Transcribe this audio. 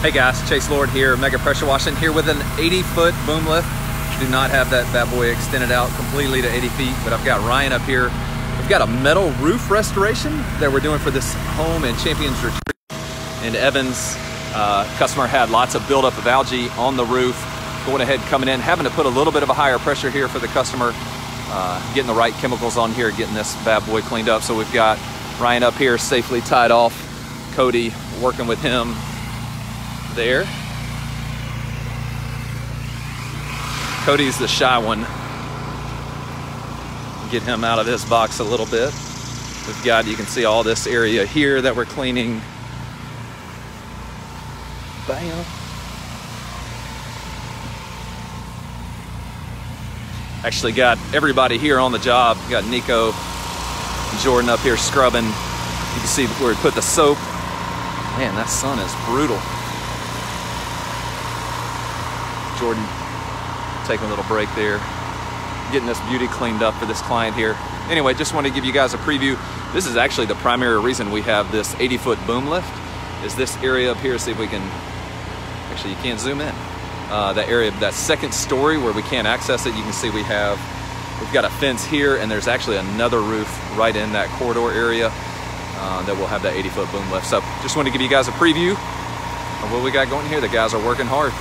Hey guys, Chase Lord here, MEGAH Pressure Washing here with an 80 foot boom lift. Do not have that bad boy extended out completely to 80 feet, but I've got Ryan up here. We've got a metal roof restoration that we're doing for this home in Champions Retreat. And Evans, uh, customer had lots of buildup of algae on the roof. Going ahead, coming in, having to put a little bit of a higher pressure here for the customer, uh, getting the right chemicals on here, getting this bad boy cleaned up. So we've got Ryan up here safely tied off, Cody working with him there. Cody's the shy one. Get him out of this box a little bit. We've got, you can see all this area here that we're cleaning. Bam. Actually got everybody here on the job. Got Nico Jordan up here scrubbing. You can see where we put the soap. Man, that sun is brutal. Jordan taking a little break there, getting this beauty cleaned up for this client here. Anyway, just want to give you guys a preview. This is actually the primary reason we have this 80 foot boom lift is this area up here. See if we can, actually you can't zoom in. Uh, that area, that second story where we can't access it, you can see we have, we've got a fence here and there's actually another roof right in that corridor area uh, that will have that 80 foot boom lift. So just want to give you guys a preview of what we got going here. The guys are working hard.